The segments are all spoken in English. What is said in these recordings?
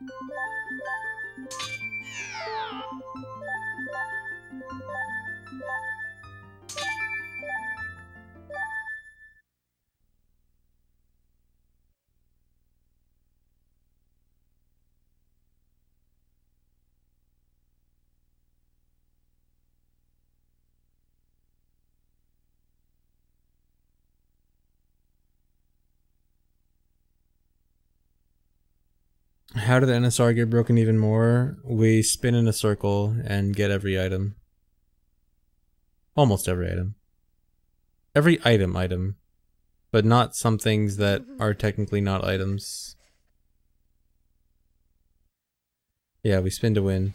Bye. How did the NSR get broken even more? We spin in a circle and get every item. Almost every item. Every item item. But not some things that are technically not items. Yeah, we spin to win.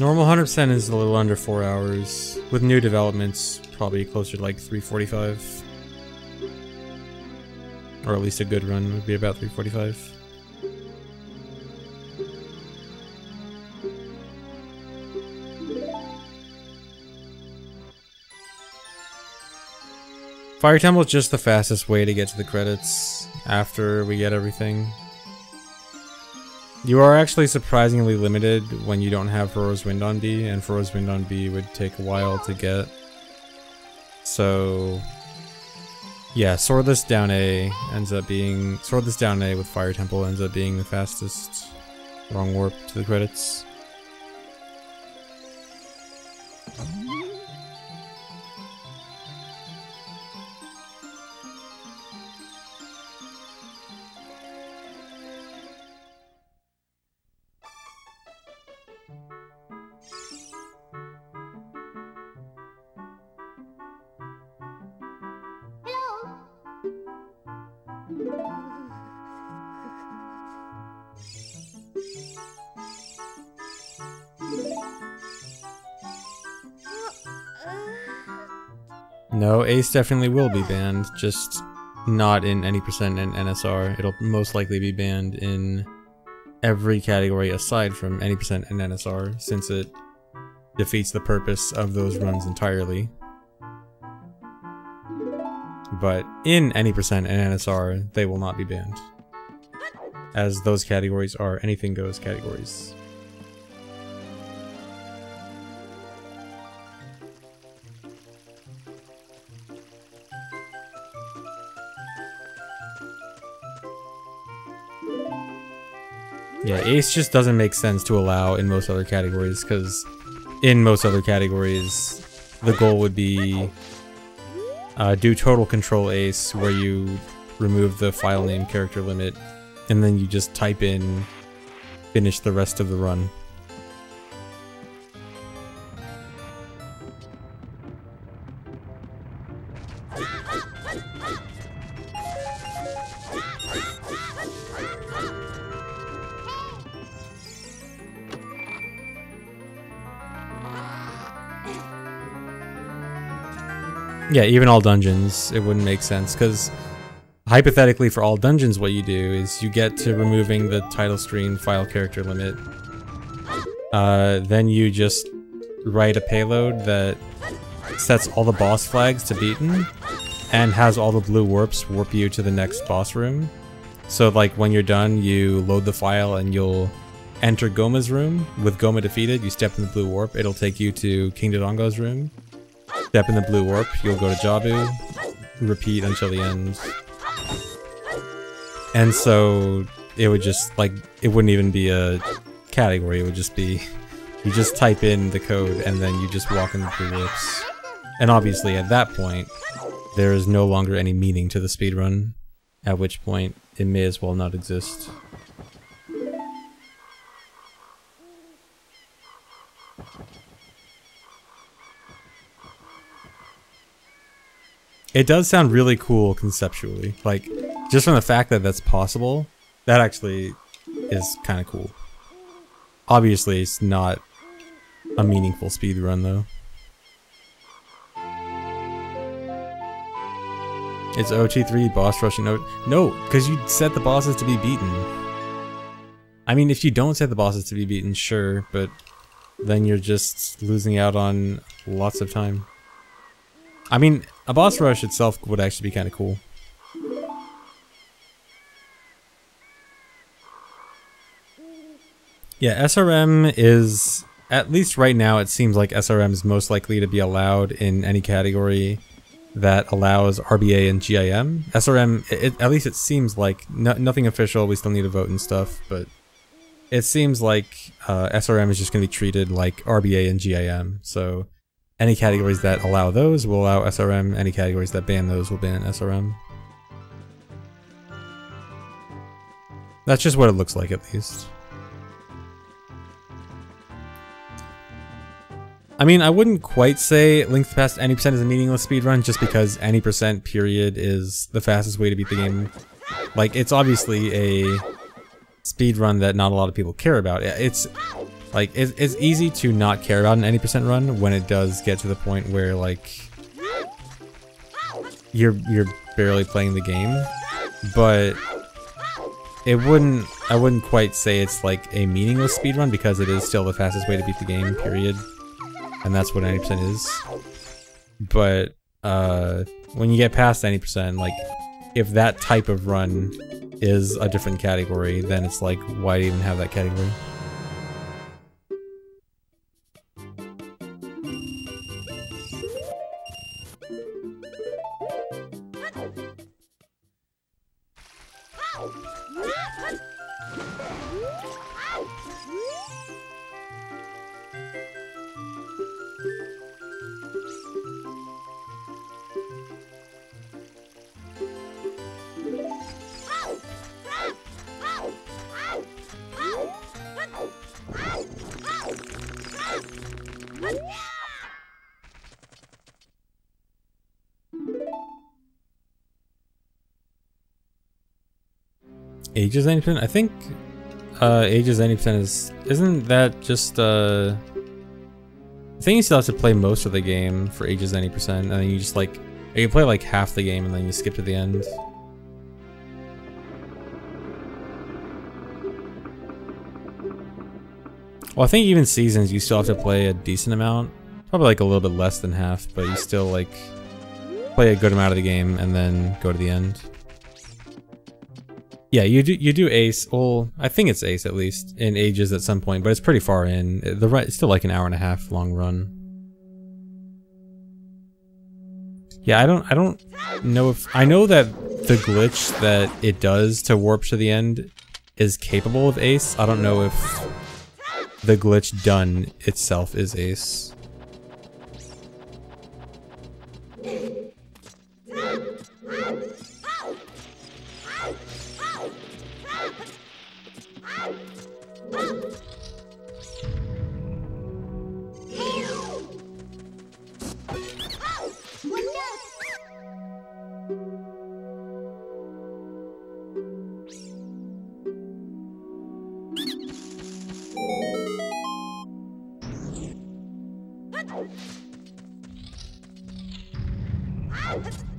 Normal 100% is a little under 4 hours. With new developments, probably closer to like 345. Or at least a good run would be about 345. Fire Temple is just the fastest way to get to the credits after we get everything. You are actually surprisingly limited when you don't have Farore's Wind on B, and Farore's Wind on B would take a while to get. So, yeah, Swordless down A ends up being... Swordless down A with Fire Temple ends up being the fastest. Wrong warp to the credits. No, Ace definitely will be banned, just not in any percent in NSR. It'll most likely be banned in every category aside from any percent in NSR, since it defeats the purpose of those runs entirely. But in any percent in NSR, they will not be banned. As those categories are anything goes categories. Yeah, Ace just doesn't make sense to allow in most other categories, because in most other categories, the goal would be uh, do total control Ace, where you remove the file name character limit, and then you just type in finish the rest of the run. Yeah, even all dungeons, it wouldn't make sense, because hypothetically for all dungeons what you do is you get to removing the title screen file character limit. Uh, then you just write a payload that sets all the boss flags to beaten and has all the blue warps warp you to the next boss room. So like when you're done, you load the file and you'll enter Gohma's room. With Gohma defeated, you step in the blue warp. It'll take you to King Dodongo's room. Step in the blue warp, you'll go to Jabu, repeat until the end. And so it would just like it wouldn't even be a category, it would just be you just type in the code and then you just walk in the blue warps. And obviously at that point there is no longer any meaning to the speedrun, at which point it may as well not exist. It does sound really cool conceptually. Like, just from the fact that that's possible, that actually is kind of cool. Obviously, it's not a meaningful speed run though. It's OT3 boss rushing no no, because you set the bosses to be beaten. I mean if you don't set the bosses to be beaten, sure, but then you're just losing out on lots of time. I mean, a boss rush itself would actually be kinda cool. Yeah, SRM is, at least right now, it seems like SRM is most likely to be allowed in any category that allows RBA and GIM. SRM, it, at least it seems like, no, nothing official, we still need to vote and stuff, but it seems like uh, SRM is just going to be treated like RBA and GIM. So any categories that allow those will allow SRM, any categories that ban those will ban SRM. That's just what it looks like at least. I mean, I wouldn't quite say length past any percent is a meaningless speedrun just because any percent period is the fastest way to beat the game. Like, it's obviously a speedrun that not a lot of people care about. It's like, it's, it's easy to not care about an any percent run when it does get to the point where like you're you're barely playing the game, but it wouldn't I wouldn't quite say it's like a meaningless speedrun because it is still the fastest way to beat the game, period and that's what 90% is. But uh, when you get past 90%, like if that type of run is a different category, then it's like, why even have that category? Ages 90%? I think uh, Ages 90% is... Isn't that just... Uh, I think you still have to play most of the game for Ages 90%, and then you just like... You play like half the game and then you skip to the end. Well, I think even seasons you still have to play a decent amount. Probably like a little bit less than half, but you still like play a good amount of the game and then go to the end. Yeah, you do you do ace. Well, I think it's ace at least in ages at some point, but it's pretty far in. The right, it's still like an hour and a half long run. Yeah, I don't I don't know if I know that the glitch that it does to warp to the end is capable of ace. I don't know if the glitch done itself is ace. Ha ha ha!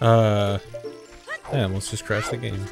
Uh, yeah, let's just crash the game.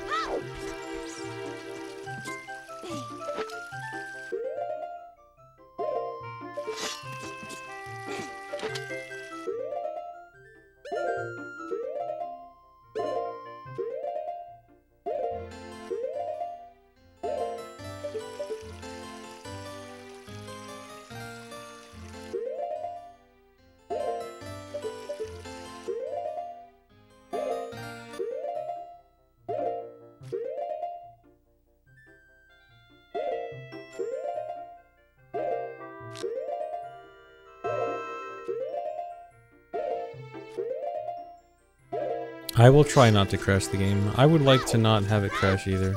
Will try not to crash the game. I would like to not have it crash either.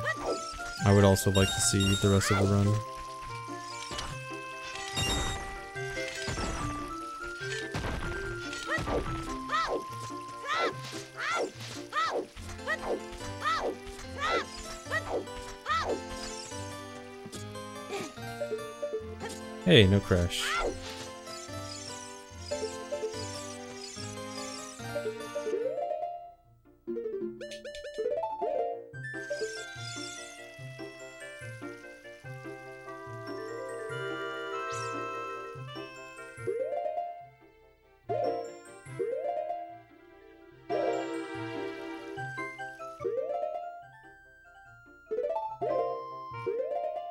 I would also like to see the rest of the run. Hey, no crash.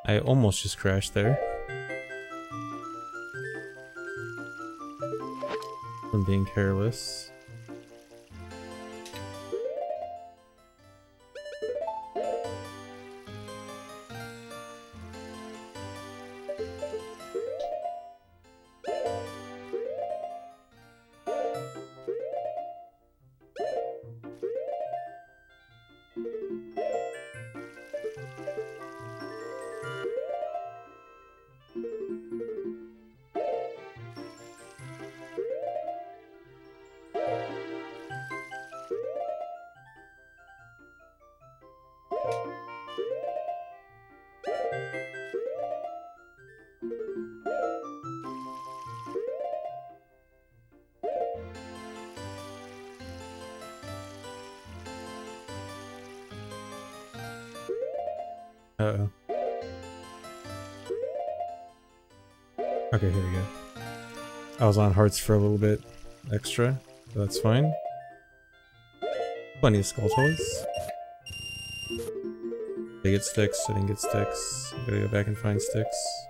I almost just crashed there. From being careless. Uh-oh. Okay, here we go. I was on hearts for a little bit extra, but that's fine. Plenty of skull toys. They get sticks, I didn't get sticks. Gotta go back and find sticks.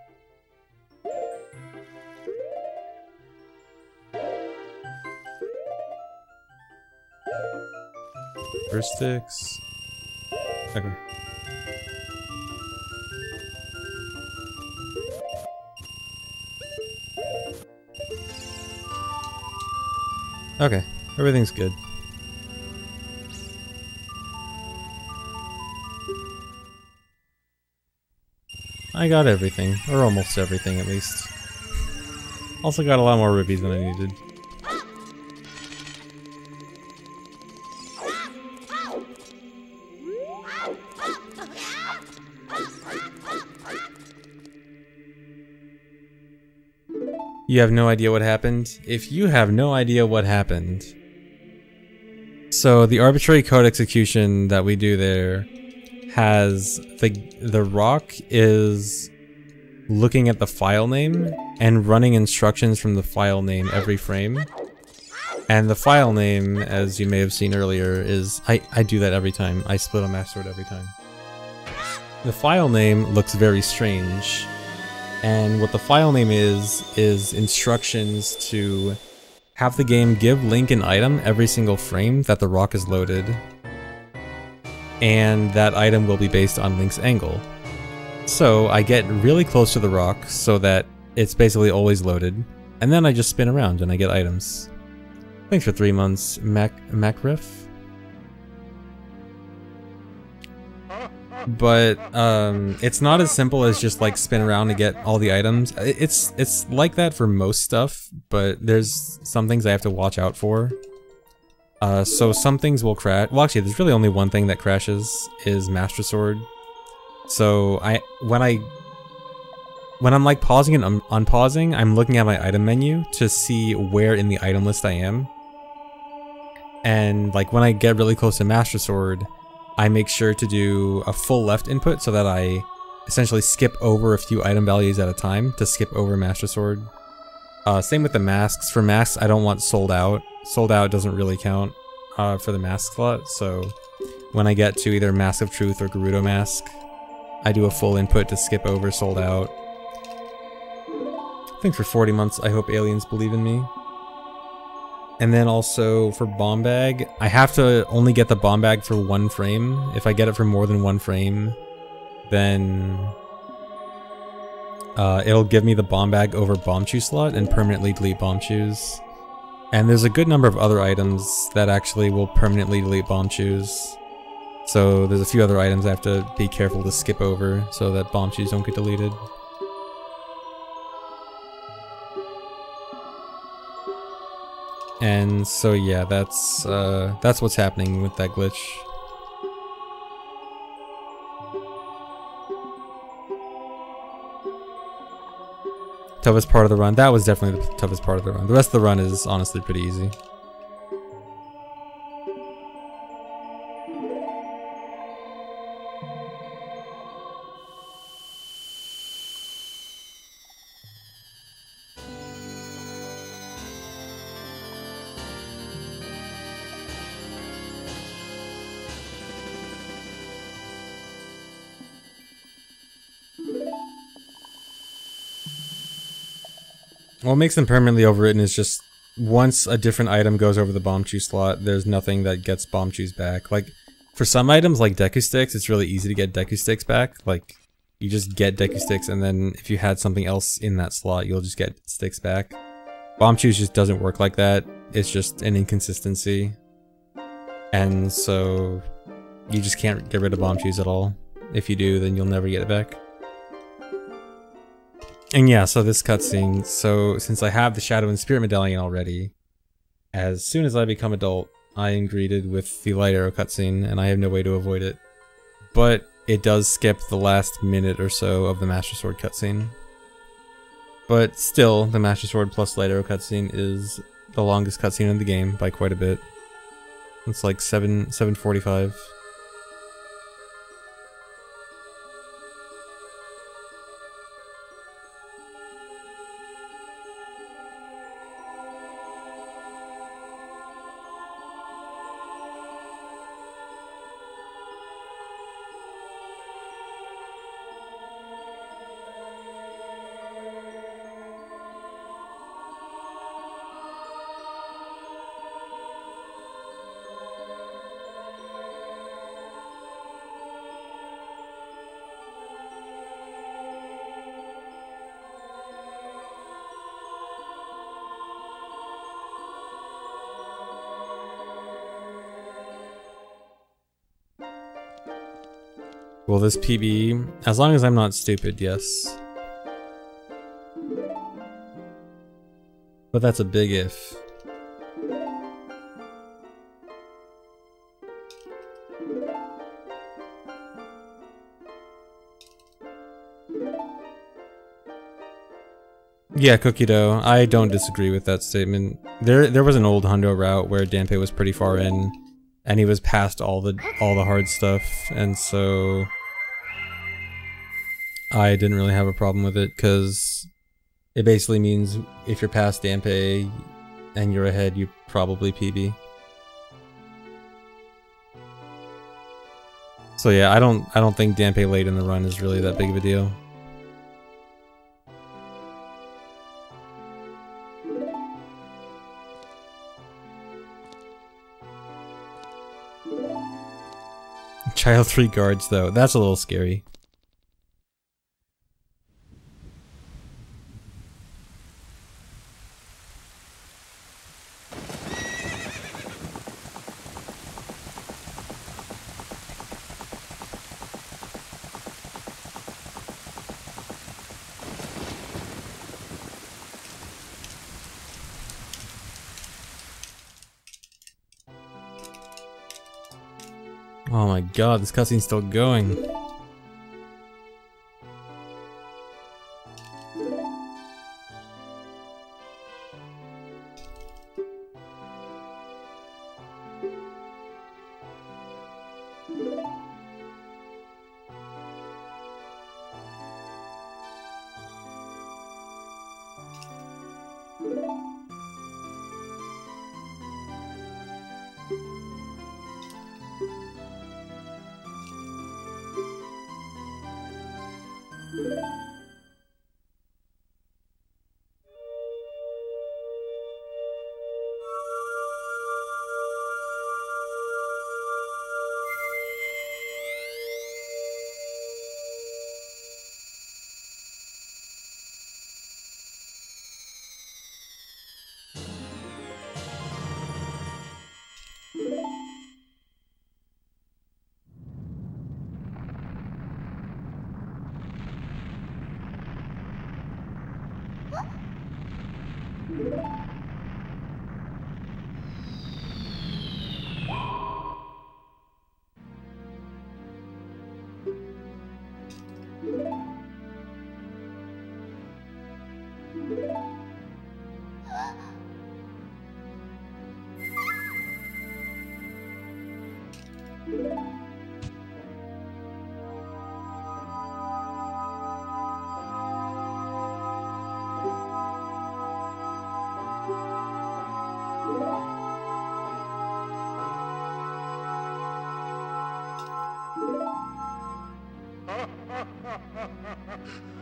First sticks. Okay. Okay, everything's good. I got everything, or almost everything at least. Also got a lot more rubies than I needed. You have no idea what happened? If you have no idea what happened... So the arbitrary code execution that we do there has the the rock is looking at the file name and running instructions from the file name every frame. And the file name, as you may have seen earlier, is I, I do that every time. I split a Master Sword every time. The file name looks very strange and what the file name is, is instructions to have the game give Link an item every single frame that the rock is loaded. And that item will be based on Link's angle. So I get really close to the rock so that it's basically always loaded. And then I just spin around and I get items. Thanks for three months, Mac Macriff. But um, it's not as simple as just like spin around to get all the items. It's it's like that for most stuff, but there's some things I have to watch out for. Uh, so some things will crash. Well, actually, there's really only one thing that crashes is Master Sword. So I when I when I'm like pausing and un unpausing, I'm looking at my item menu to see where in the item list I am. And like when I get really close to Master Sword, I make sure to do a full left input so that I essentially skip over a few item values at a time to skip over Master Sword. Uh, same with the masks. For masks, I don't want sold out. Sold out doesn't really count uh, for the mask slot, so when I get to either Mask of Truth or Gerudo Mask, I do a full input to skip over sold out. Thanks for 40 months. I hope aliens believe in me. And then also for bomb bag, I have to only get the bomb bag for one frame. If I get it for more than one frame, then uh, it'll give me the bomb bag over Bombchu slot and permanently delete bomb Bombchus. And there's a good number of other items that actually will permanently delete bomb Bombchus. So there's a few other items I have to be careful to skip over so that bomb Bombchus don't get deleted. And so yeah, that's uh, that's what's happening with that glitch. Toughest part of the run. That was definitely the toughest part of the run. The rest of the run is honestly pretty easy. Makes them permanently overwritten is just once a different item goes over the bomb Bombchu slot, there's nothing that gets bomb Bombchus back. Like, for some items like Deku Sticks, it's really easy to get Deku Sticks back. Like, you just get Deku Sticks and then if you had something else in that slot, you'll just get sticks back. Bombchus just doesn't work like that. It's just an inconsistency. And so, you just can't get rid of bomb Bombchus at all. If you do, then you'll never get it back. And yeah, so this cutscene, so since I have the Shadow and Spirit Medallion already, as soon as I become adult, I am greeted with the Light Arrow cutscene, and I have no way to avoid it. But it does skip the last minute or so of the Master Sword cutscene. But still, the Master Sword plus Light Arrow cutscene is the longest cutscene in the game by quite a bit. It's like 7 745. This PB, as long as I'm not stupid, yes. But that's a big if. Yeah, cookie dough. I don't disagree with that statement. There there was an old Hundo route where Dampé was pretty far in and he was past all the all the hard stuff and so I didn't really have a problem with it cuz it basically means if you're past Dampé and you're ahead, you probably PB. So yeah, I don't I don't think Dampé late in the run is really that big of a deal. Child 3 guards though, that's a little scary. My god, this cutscene's still going. Ha ha ha ha ha!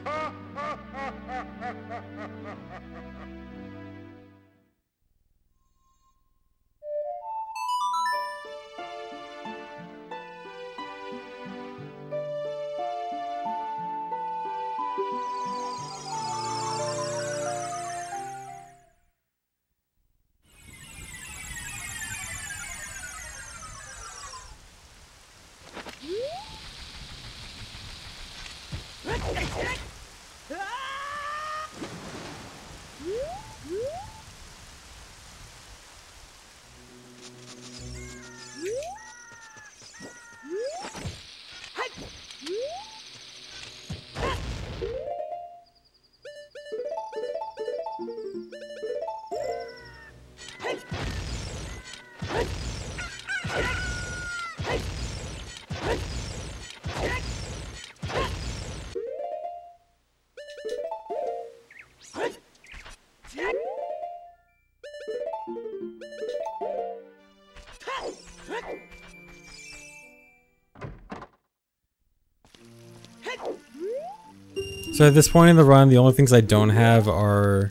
So at this point in the run, the only things I don't have are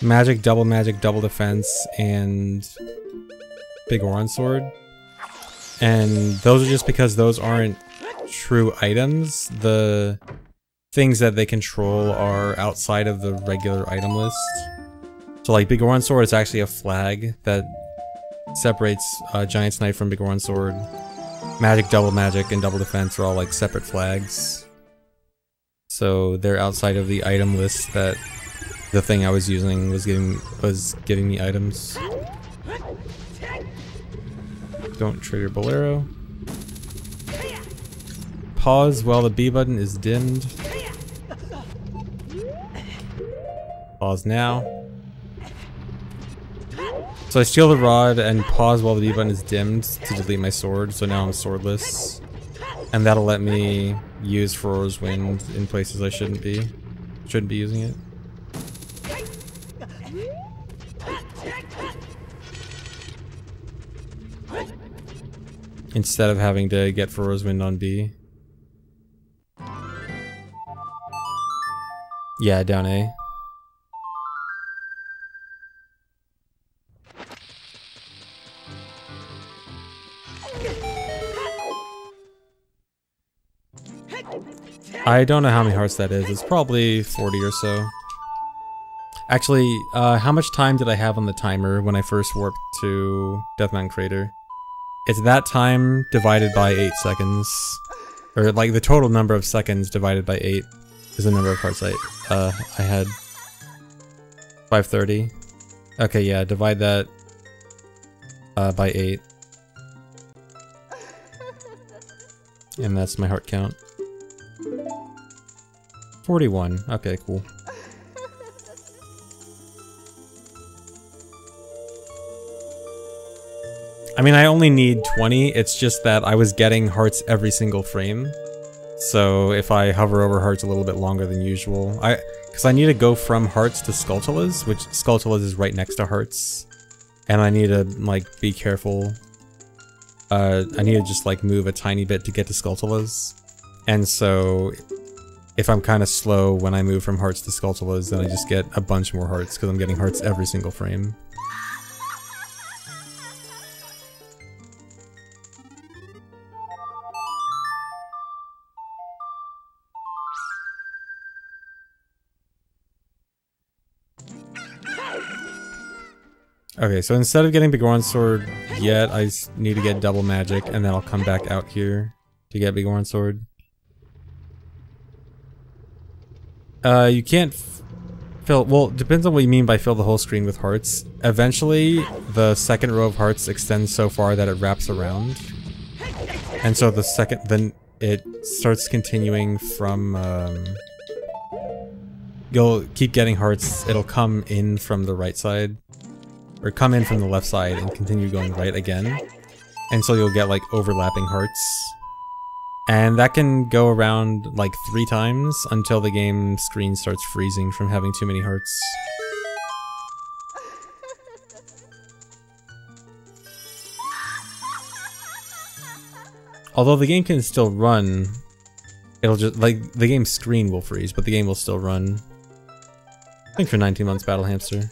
magic, double magic, double defense, and Biggoron sword. And those are just because those aren't true items. The things that they control are outside of the regular item list. So like Biggoron Sword is actually a flag that separates uh, Giant's Knife from Biggoron Sword. Magic, Double Magic, and Double Defense are all like separate flags. So they're outside of the item list that the thing I was using was giving was giving me items. Don't trigger Bolero. Pause while the B button is dimmed. Pause now. So I steal the rod and pause while the B button is dimmed to delete my sword, so now I'm swordless. And that'll let me use Farore's Wind in places I shouldn't be. Shouldn't be using it. Instead of having to get Farore's Wind on B. Yeah, down A. I don't know how many hearts that is. It's probably 40 or so. Actually, uh, how much time did I have on the timer when I first warped to Death Mountain Crater? It's that time divided by 8 seconds. Or like the total number of seconds divided by 8 is the number of hearts I, uh, I had. 530. Okay, yeah, divide that uh, by 8. And that's my heart count. 41. Okay, cool. I mean, I only need 20. It's just that I was getting hearts every single frame. So if I hover over hearts a little bit longer than usual, I because I need to go from hearts to Skulltulas, which Skulltulas is right next to hearts, and I need to like be careful. Uh, I need to just like move a tiny bit to get to Skulltulas, and so if I'm kind of slow when I move from hearts to Skulltulas, then I just get a bunch more hearts because I'm getting hearts every single frame. Okay, so instead of getting Biggoron Sword yet, I need to get Double Magic, and then I'll come back out here to get Biggoron Sword. Uh, you can't fill, well, depends on what you mean by fill the whole screen with hearts. Eventually, the second row of hearts extends so far that it wraps around. And so the second, then it starts continuing from, um, you'll keep getting hearts, it'll come in from the right side, or come in from the left side and continue going right again. And so you'll get like overlapping hearts and that can go around like three times until the game screen starts freezing from having too many hearts. Although the game can still run, it'll just, like, the game screen will freeze, but the game will still run. I think for 19 months Battle Hamster.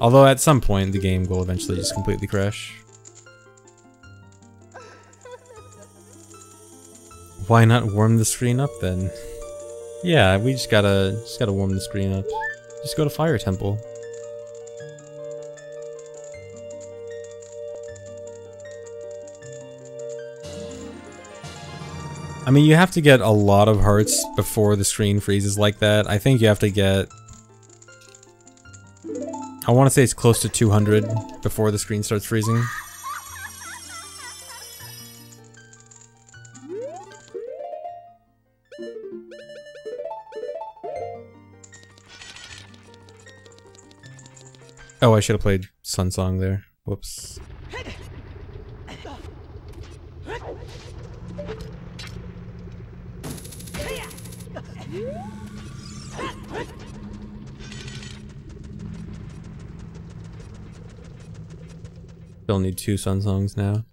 Although at some point the game will eventually just completely crash. Why not warm the screen up then? Yeah, we just gotta just gotta warm the screen up. Just go to Fire Temple. I mean, you have to get a lot of hearts before the screen freezes like that. I think you have to get... I want to say it's close to 200 before the screen starts freezing. Oh, I should have played Sun Song there. Whoops. Still need two Sun Songs now.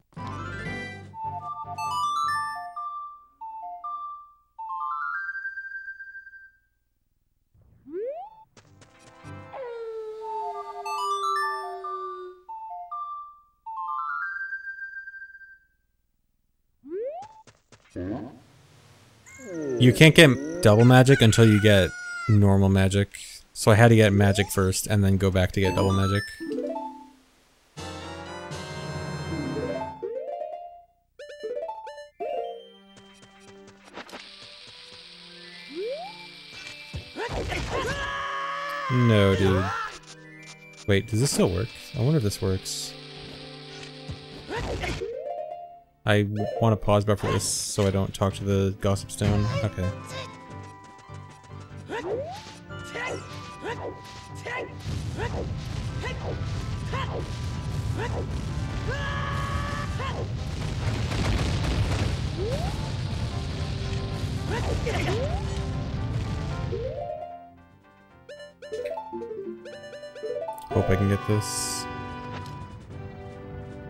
You can't get double magic until you get normal magic. So I had to get magic first and then go back to get double magic. No, dude. Wait, does this still work? I wonder if this works. I want to pause buffer this so I don't talk to the Gossip Stone. Okay.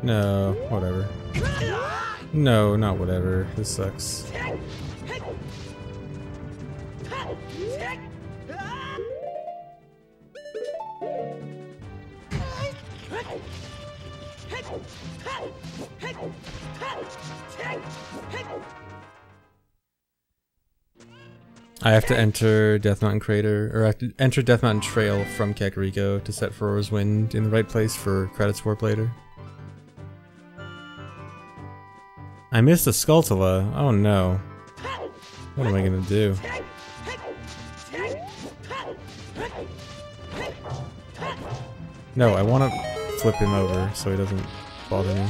No, whatever. No, not whatever. This sucks. I have to enter Death Mountain Crater, or I have to enter Death Mountain Trail from Kakariko to set Farore's Wind in the right place for credits warp later. I missed a Skulltula. Oh no. What am I gonna do? No, I want to flip him over so he doesn't bother me.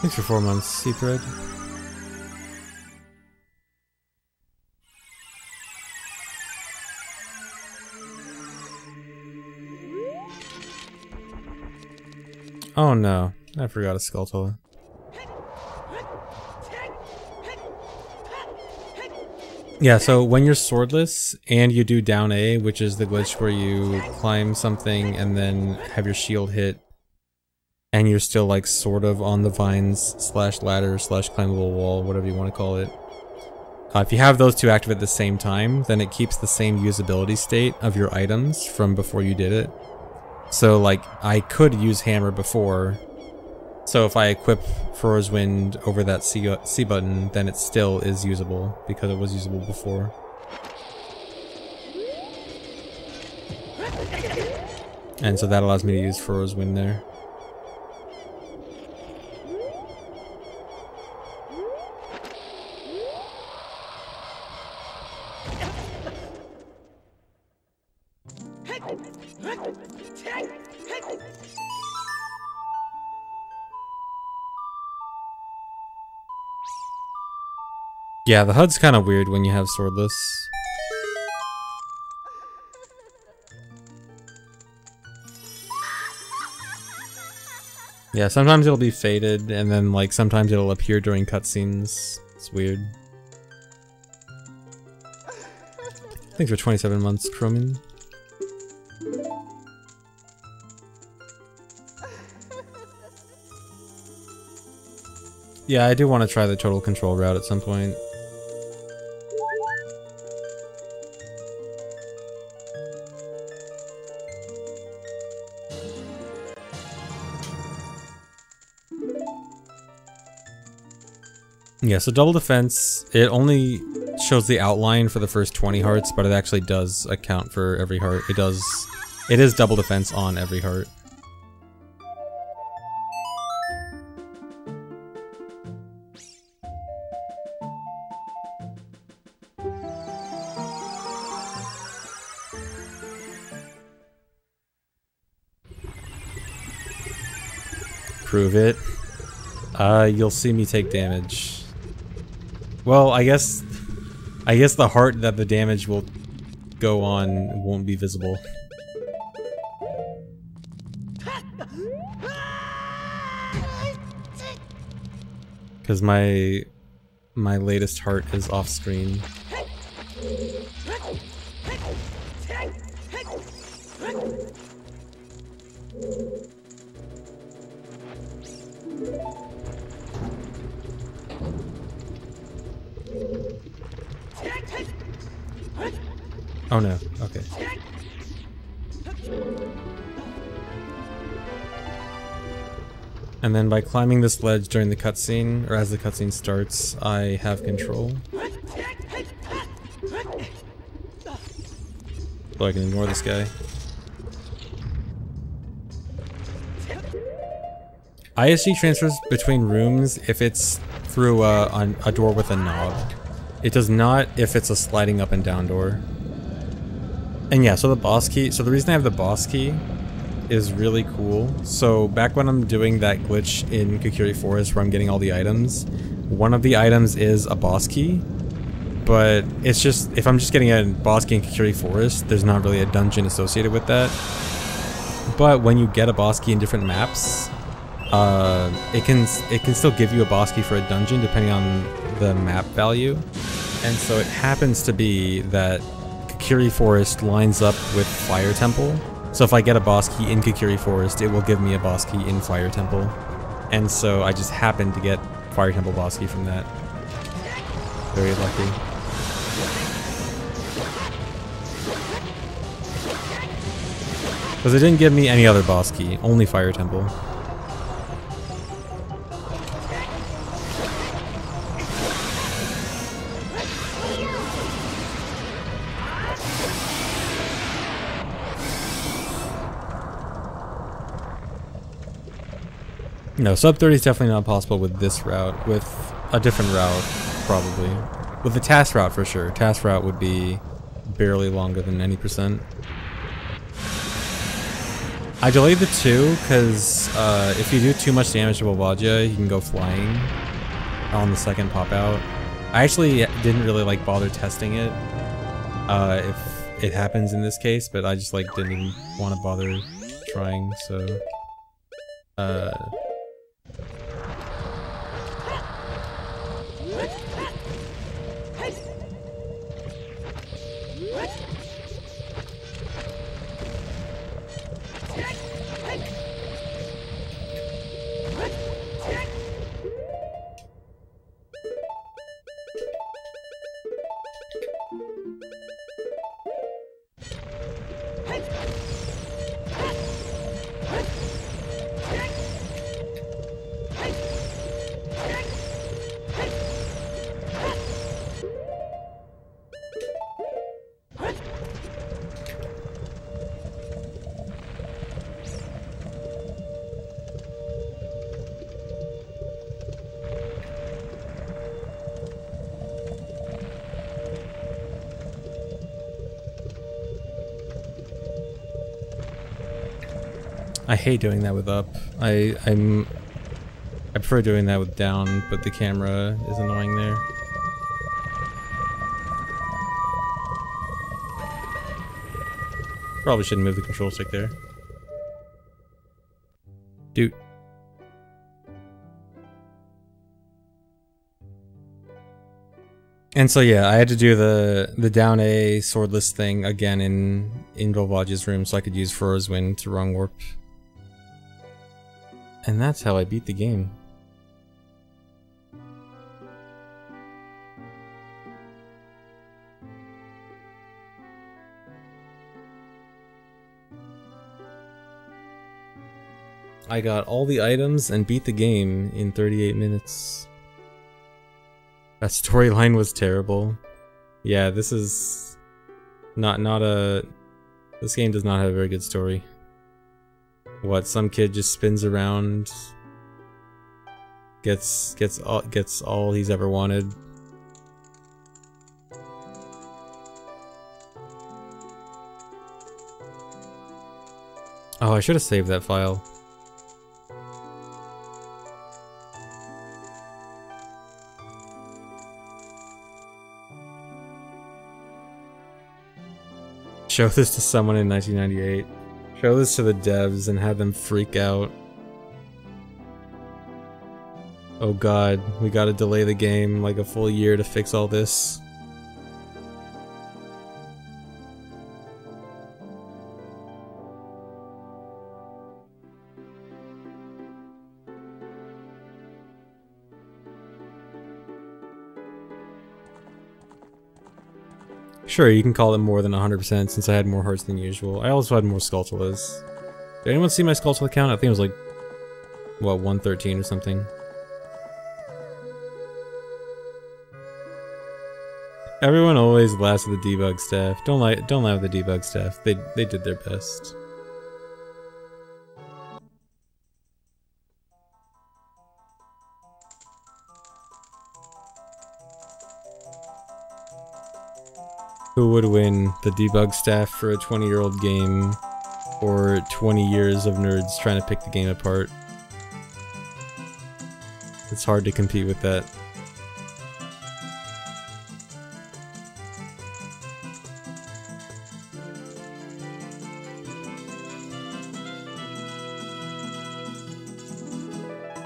Thanks for four months, Seathread. Oh no, I forgot a Skulltula. Yeah, so when you're swordless and you do down A, which is the glitch where you climb something and then have your shield hit and you're still like sort of on the vines slash ladder slash climbable wall, whatever you want to call it. Uh, if you have those two active at the same time, then it keeps the same usability state of your items from before you did it. So like, I could use hammer before, so if I equip Farore's Wind over that C, C button, then it still is usable, because it was usable before. And so that allows me to use Farore's Wind there. Yeah, the HUD's kind of weird when you have swordless. Yeah, sometimes it'll be faded, and then like sometimes it'll appear during cutscenes. It's weird. Thanks for 27 months, Chromium. Yeah, I do want to try the total control route at some point. Yeah, so double defense, it only shows the outline for the first 20 hearts, but it actually does account for every heart. It does, it is double defense on every heart. Prove it. Uh, you'll see me take damage. Well, I guess... I guess the heart that the damage will go on won't be visible. Because my... My latest heart is off screen. Oh no, okay. And then by climbing this ledge during the cutscene, or as the cutscene starts, I have control. So I can ignore this guy. ISG transfers between rooms if it's through a, a door with a knob. It does not if it's a sliding up and down door. And yeah, so the boss key, so the reason I have the boss key is really cool. So back when I'm doing that glitch in Kokiri Forest where I'm getting all the items, one of the items is a boss key. But it's just, if I'm just getting a boss key in Kokiri Forest, there's not really a dungeon associated with that. But when you get a boss key in different maps, uh, it can it can still give you a boss key for a dungeon depending on the map value. And so it happens to be that Kokiri Forest lines up with Fire Temple. So if I get a boss key in Kokiri Forest, it will give me a boss key in Fire Temple. And so I just happened to get Fire Temple boss key from that. Very lucky. Because it didn't give me any other boss key, only Fire Temple. No, sub 30 is definitely not possible with this route. With a different route, probably. With the task route, for sure. Task route would be barely longer than any percent. I delayed the 2 because uh, if you do too much damage to Volvagia, you can go flying on the second pop out. I actually didn't really like bother testing it uh, if it happens in this case, but I just like didn't want to bother trying, so... Uh, Hate doing that with up. I I'm I prefer doing that with down, but the camera is annoying there. Probably shouldn't move the control stick there. Dude. And so yeah, I had to do the the down A swordless thing again in in Volvagia's room so I could use Farore's Wind to wrong warp and that's how I beat the game. I got all the items and beat the game in 38 minutes. That storyline was terrible. Yeah, this is not not a this game does not have a very good story. What, some kid just spins around, gets gets all, gets all he's ever wanted. Oh, I should have saved that file. Show this to someone in 1998. Show this to the devs and have them freak out. Oh god, we gotta delay the game like a full year to fix all this. Sure, you can call it more than 100% since I had more hearts than usual. I also had more Skulltulas. Did anyone see my Skulltula count? I think it was like, what, 113 or something. Everyone always laughs at the debug staff. Don't like don't laugh at the debug staff. They they did their best. Who would win, the debug staff for a 20 year old game, or 20 years of nerds trying to pick the game apart? It's hard to compete with that.